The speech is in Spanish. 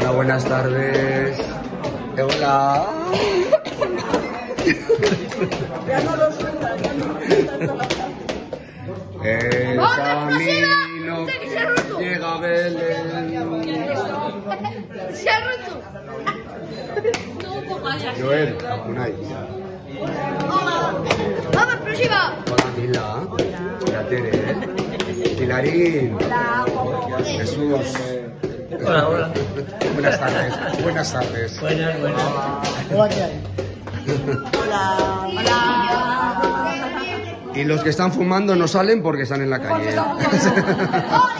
Hola, buenas tardes. Eh, Hola. Ya no lo suelta, ya no lo suelta. El ¡Otra camino roto! llega a Belén. Se ha roto. Joel, Unai. Vamos, explosiva. Hola, Mila. Hola, Tere. Hilarín. Jesús. Hola, hola. Buenas tardes. Buenas tardes. Buenas, buenas. Hola, ¿qué hay? Hola, hola. Y los que están fumando no salen porque están en la calle.